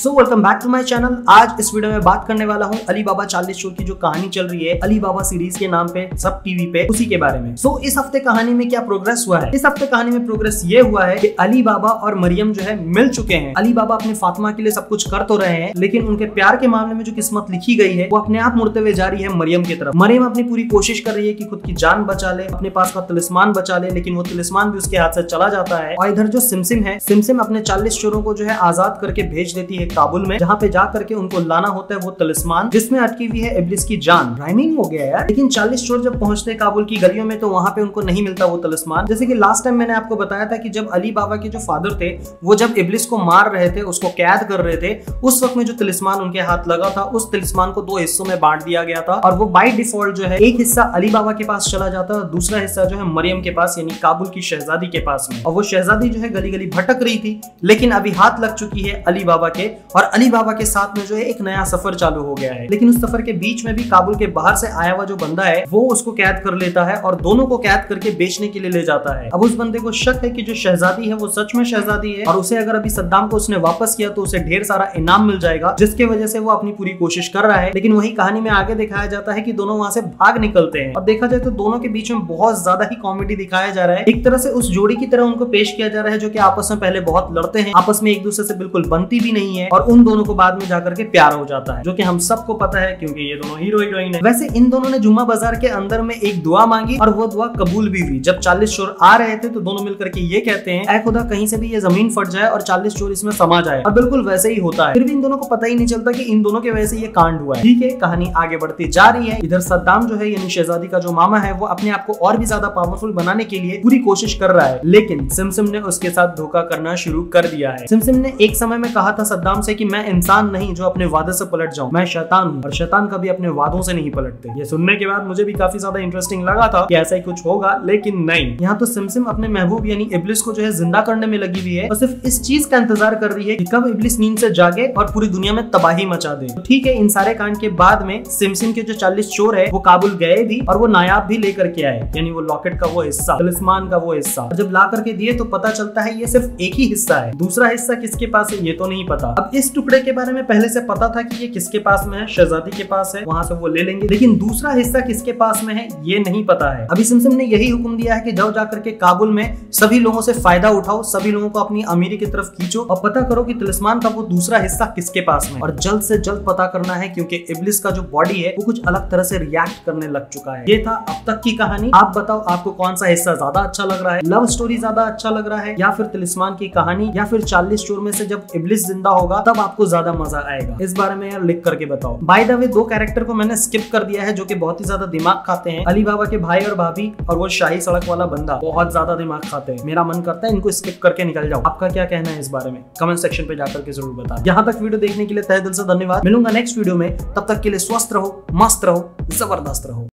So welcome back to my channel आज इस video में बात करने वाला हूँ अली बाबा चालीस चोर की जो कहानी चल रही है अली बाबा सीरीज़ के नाम पे सब टीवी पे उसी के बारे में। सो so, इस हफ़्ते कहानी में क्या प्रोग्रेस हुआ है? इस हफ़्ते कहानी में प्रोग्रेस ये हुआ है कि अली बाबा और मरियम जो है मिल चुके हैं। अली बाबा अपने फातिमा के लिए सब कुछ कर तो रहे हैं लेकिन उनके प्यार के मामले में जो किस्मत लिखी गई है वो अपने आप मुड़ते हुए जा रही है मरियम की तरफ़। मरियम अपनी पूरी कोशिश कर रही है की खुद की जान बचा ले अपने पास का तिलिस्मान बचा ले लेकिन वो तिलिस्मान भी उसके हाथ से चला जाता है। और इधर जो सिमसिम है सिमसिम अपने चालीस चोरों को जो है आज़ाद करके भेज देती है। काबुल में, जहाँ पे जा करके उनको लाना होता है वो तलिस्मान, जिसमें अटकी हुई है इब्लिस की जान। राइमिंग हो गया यार, लेकिन चालीस चोर जब पहुँचते काबुल की गलियों में तो वहाँ पे उनको नहीं मिलता वो तलिस्मान। जैसे कि लास्ट टाइम मैंने आपको बताया था कि जब अली बाबा के जो फादर थे, वो जब इब्लिस को मार रहे थे, उसको कैद कर रहे थे, उस वक्त में जो तिलिस्मान उनके हाथ लगा था, उस तिलिस्मान को दो हिस्सों में बांट दिया गया था, और वो बाई डिफ़ॉल्ट जो है, एक हिस्सा अली बाबा के पास चला जाता है दूसरा हिस्सा जो है मरियम के पास, यानी काबुल की शहजादी के पास में। और वो शहजादी जो है गली गली भटक रही थी, लेकिन अभी हाथ लग चुकी है अली बाबा के और अली बाबा के साथ में जो है एक नया सफ़र चालू हो गया है। लेकिन उस सफ़र के बीच में भी काबुल के बाहर से आया हुआ जो बंदा है, वो उसको कैद कर लेता है और दोनों को कैद करके बेचने के लिए ले जाता है। अब उस बंदे को शक है कि जो शहजादी है, वो सच में शहजादी है और उसे अगर अभी सद्दाम को उसने वापस किया तो उसे ढेर सारा इनाम मिल जाएगा, जिसके वजह से वो अपनी पूरी कोशिश कर रहा है। लेकिन वही कहानी में आगे दिखाया जाता है कि दोनों वहाँ से भाग निकलते हैं। और देखा जाए तो दोनों के बीच में बहुत ज़्यादा ही कॉमेडी दिखाया जा रहा है। एक तरह से उस जोड़ी की तरह उनको पेश किया जा रहा है, जो कि आपस में पहले बहुत लड़ते हैं, आपस में एक दूसरे से बिल्कुल बनती भी नहीं है। और उन दोनों को बाद में जाकर के प्यार हो जाता है, जो कि हम सबको पता है क्योंकि ये दोनों हीरो हीरोइन है। वैसे इन दोनों ने जुम्मा बाज़ार के अंदर में एक दुआ मांगी और वो दुआ कबूल भी हुई। जब चालीस चोर आ रहे थे तो दोनों मिलकर के ये कहते हैं खुदा, कहीं से भी ये ज़मीन फट जाए और चालीस चोर इसमें समा जाए। और बिल्कुल वैसे ही होता है। फिर भी इन दोनों को पता ही नहीं चलता कि इन दोनों के वजह से ये कांड हुआ है। ठीक है, कहानी आगे बढ़ती जा रही है। इधर सद्दाम जो है, यानी शहजादी का जो मामा है, वो अपने आप को और भी ज़्यादा पावरफुल बनाने के लिए पूरी कोशिश कर रहा है। लेकिन सिमसिम ने उसके साथ धोखा करना शुरू कर दिया है। सिमसिम ने एक समय में कहा था, सद्दाम से कि मैं इंसान नहीं जो अपने वादे से पलट जाऊँ। मैं शैतान हूँ और शैतान कभी अपने वादों से नहीं पलटते। ये सुनने के बाद मुझे भी काफ़ी ज़्यादा इंटरेस्टिंग लगा था कि ऐसा ही कुछ होगा, लेकिन नहीं। यहाँ तो सिमसिम अपने महबूब यानी इब्लिस को जो है ज़िंदा करने में लगी हुई है और सिर्फ़ इस चीज़ का इंतज़ार कर रही है कि कब इब्लिस नींद से जागे और पूरी दुनिया में तबाही मचा दे। तो ठीक है, इन सारे कांड के बाद में सिमसिम के जो चालीस चोर है, वो काबुल गए भी और वो नायाब भी लेकर के आए। यानी वो लॉकेट का वो हिस्सा तलिस्मान का वो हिस्सा। जब ला करके दिए तो पता चलता है ये सिर्फ़ एक ही हिस्सा है। दूसरा हिस्सा किसके पास है, ये तो नहीं पता। अब इस टुकड़े के बारे में पहले से पता था कि ये किसके पास में है, शहजादी के पास है, वहाँ से वो ले लेंगे। लेकिन दूसरा हिस्सा किसके पास में है, ये नहीं पता है। अभी सिमसिम ने यही हुक्म दिया है कि जाओ जाकर के काबुल में सभी लोगों से फ़ायदा उठाओ, सभी लोगों को अपनी अमीरी की तरफ़ खींचो और पता करो कि तिलिस्मान का वो दूसरा हिस्सा किसके पास में और जल्द से जल्द पता करना है क्योंकि इबलिस का जो बॉडी है, वो कुछ अलग तरह से रिएक्ट करने लग चुका है। ये था अब तक की कहानी। आप बताओ, आपको कौन सा हिस्सा ज़्यादा अच्छा लग रहा है? लव स्टोरी ज़्यादा अच्छा लग रहा है या फिर तिलिस्मान की कहानी या फिर चालीस चोर में से जब इब्लिस ज़िंदा होगा तब आपको ज़्यादा मज़ा आएगा। इस बारे में यार लिख करके बताओ। बाय द वे दो कैरेक्टर को मैंने स्किप कर दिया है, जो कि बहुत ही ज़्यादा दिमाग खाते हैं। अली बाबा के भाई और भाभी और वो शाही सड़क वाला बंदा बहुत ज़्यादा दिमाग खाते हैं। मेरा मन करता है इनको स्किप करके निकल जाओ आपका क्या कहना है इस बारे में? कमेंट सेक्शन पे जाकर के ज़रूर बता यहाँ तक वीडियो देखने के लिए तहे दिल से धन्यवाद। मिलूँगा नेक्स्ट वीडियो में। तब तक के लिए स्वस्थ रहो, मस्त रहो, ज़बरदस्त रहो।